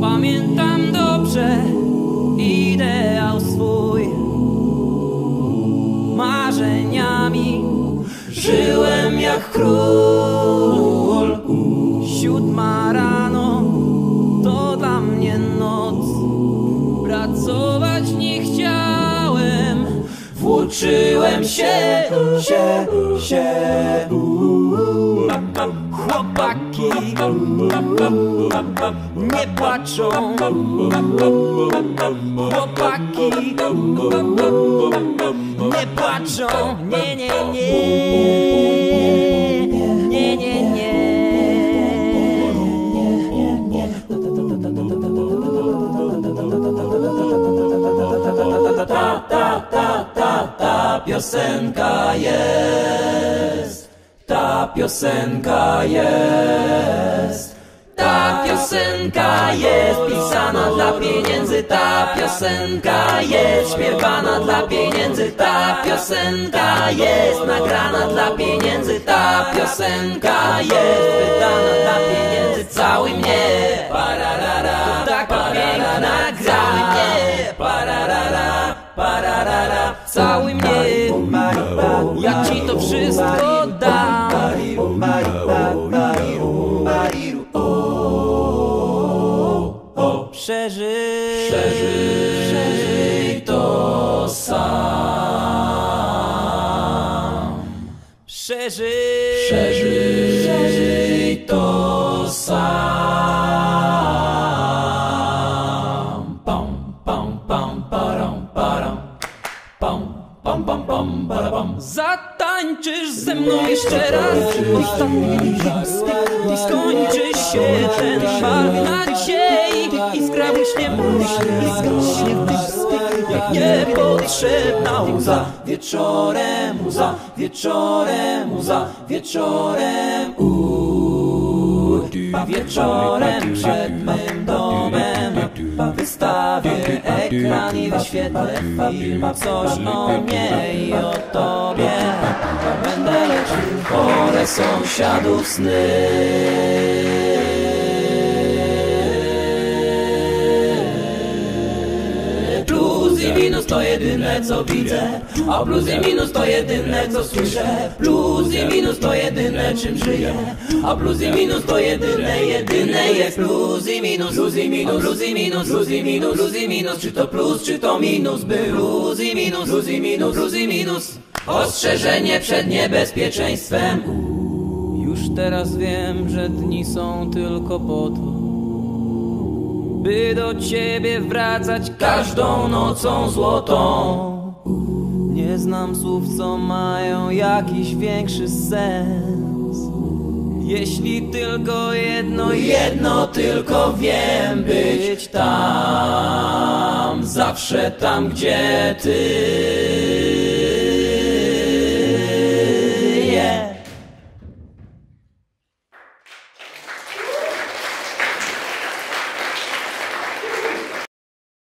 Pamiętam dobrze ideał swój. Marzeniami żyłem jak król Włóczyłem się, się, się Chłopaki nie płaczą. Chłopaki nie płaczą. Nie, nie, nie Nie, ta, piosenka jest Ta piosenka jest ta piosenka jest pisana dla pieniędzy, ta piosenka jest śpiewana dla pieniędzy, ta piosenka jest nagrana dla pieniędzy, ta piosenka jest wydana dla pieniędzy, cały mnie, pararara, taka piękna gra, cały mnie, pararara, pararara, Przeżyj, przeżyj, przeżyj to sam. Przeżyj, przeżyj, przeżyj to sam. Zatańczysz ze mną jeszcze raz. Ostatni raz I skończy się ten bal na dzisiaj. Iskra błyśnie, iskra się Jak niepotrzebna łza. Wieczorem łza, wieczorem łza Wieczorem uuu Wieczorem przed mym domem Wystawię ekran i wyświetlę film Coś o mnie i o tobie sąsiadów sny. Plus i minus to jedyne co widzę. A plus i minus to jedyne co słyszę. Plus i minus to jedyne czym żyję. A plus i minus to jedyne, jedyne jest plus i minus. Plus i minus, plus i minus, plus i minus, plus i minus. Czy to plus, czy to minus, by plus i minus, plus i minus, plus i minus Ostrzeżenie przed niebezpieczeństwem Już teraz wiem, że dni są tylko po to by do ciebie wracać każdą nocą złotą. Nie znam słów, co mają jakiś większy sens. Jeśli tylko jedno, jedno tylko wiem, być tam, zawsze tam, gdzie ty.